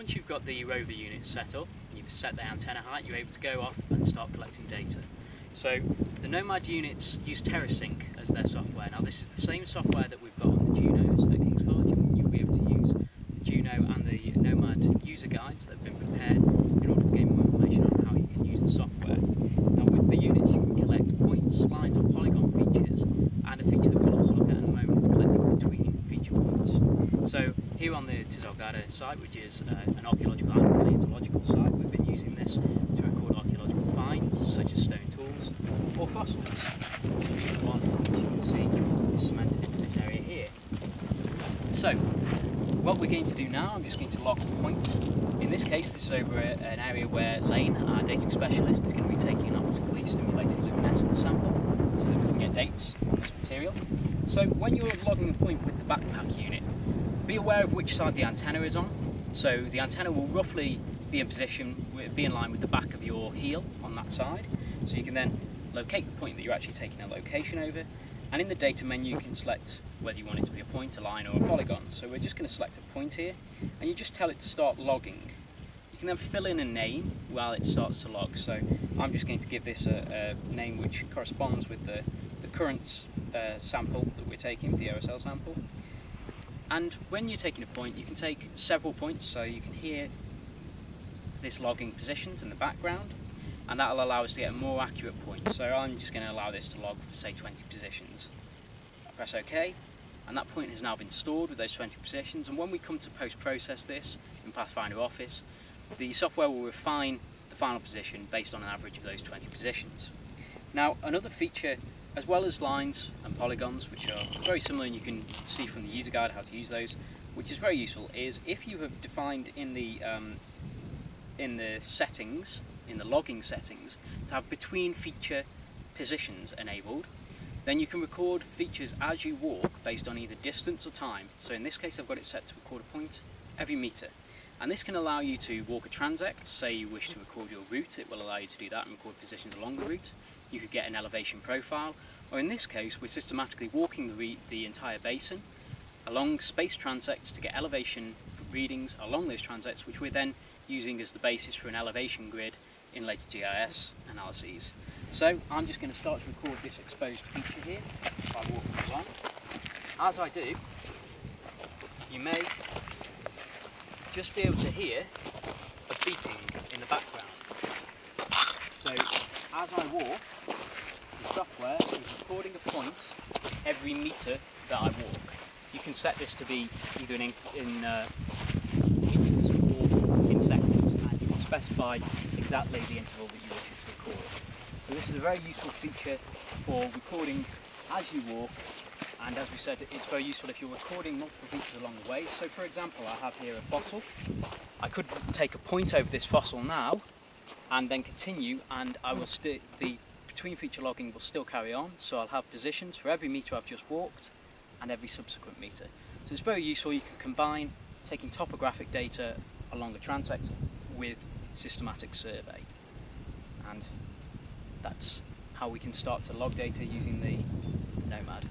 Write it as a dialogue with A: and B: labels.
A: Once you've got the rover unit set up, you've set the antenna height, you're able to go off and start collecting data. So the Nomad units use TerraSync as their software. Now this is the same software that we've got on the Junos at King's College. You'll be able to use the Juno and the Nomad user guides that have been prepared in order to gain more information on how you can use the software. Now with the units you can collect points, lines or polygon features and a feature that we'll also look at in a moment is collecting between feature points. So here on the Ti's al Ghadah site, which is uh, an archaeological and paleontological site, we've been using this to record archaeological finds such as stone tools or fossils. So here's one, as you can see, is cemented into this area here. So, what we're going to do now, I'm just going to log a point. In this case, this is over a, an area where Laine, our dating specialist, is going to be taking an optically stimulated luminescence sample so that we can get dates on this material. So when you're logging a point with the backpack unit, be aware of which side the antenna is on. So the antenna will roughly be in position, be in line with the back of your heel on that side. So you can then locate the point that you're actually taking a location over. And in the data menu, you can select whether you want it to be a point, a line, or a polygon. So we're just going to select a point here, and you just tell it to start logging. You can then fill in a name while it starts to log. So I'm just going to give this a, a name which corresponds with the, the current uh, sample that we're taking, the OSL sample. And when you're taking a point, you can take several points, so you can hear this logging positions in the background, and that'll allow us to get a more accurate point. So I'm just going to allow this to log for say 20 positions. I press OK, and that point has now been stored with those 20 positions, and when we come to post-process this in Pathfinder Office, the software will refine the final position based on an average of those 20 positions. Now, another feature as well as lines and polygons, which are very similar and you can see from the user guide how to use those, which is very useful, is if you have defined in the, um, in the settings, in the logging settings, to have between feature positions enabled, then you can record features as you walk based on either distance or time. So in this case I've got it set to record a point every metre. And this can allow you to walk a transect, say you wish to record your route, it will allow you to do that and record positions along the route you could get an elevation profile, or in this case we're systematically walking the, the entire basin along space transects to get elevation readings along those transects which we're then using as the basis for an elevation grid in later GIS analyses. So I'm just going to start to record this exposed feature here by walking along. As I do, you may just be able to hear a beeping in the background. So as I walk, the software is recording a point every metre that I walk. You can set this to be either in, in uh, inches or in seconds, and you can specify exactly the interval that you wish to record. So this is a very useful feature for recording as you walk, and as we said, it's very useful if you're recording multiple features along the way. So for example, I have here a fossil. I could take a point over this fossil now, and then continue and I will still the between feature logging will still carry on so I'll have positions for every metre I've just walked and every subsequent metre. So it's very useful you can combine taking topographic data along a transect with systematic survey and that's how we can start to log data using the Nomad.